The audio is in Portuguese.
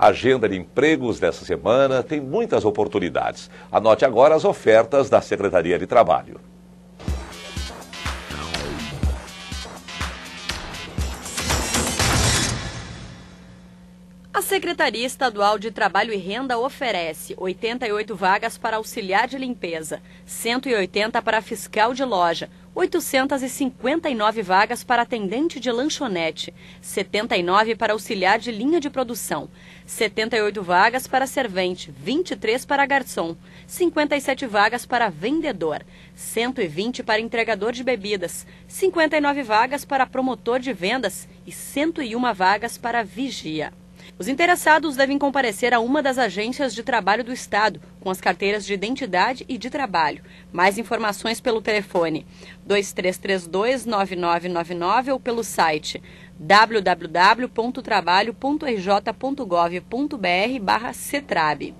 Agenda de empregos dessa semana tem muitas oportunidades. Anote agora as ofertas da Secretaria de Trabalho. A Secretaria Estadual de Trabalho e Renda oferece 88 vagas para auxiliar de limpeza, 180 para fiscal de loja, 859 vagas para atendente de lanchonete, 79 para auxiliar de linha de produção, 78 vagas para servente, 23 para garçom, 57 vagas para vendedor, 120 para entregador de bebidas, 59 vagas para promotor de vendas e 101 vagas para vigia. Os interessados devem comparecer a uma das agências de trabalho do Estado, com as carteiras de identidade e de trabalho. Mais informações pelo telefone 2332-9999 ou pelo site www.trabalho.rj.gov.br/cetrab.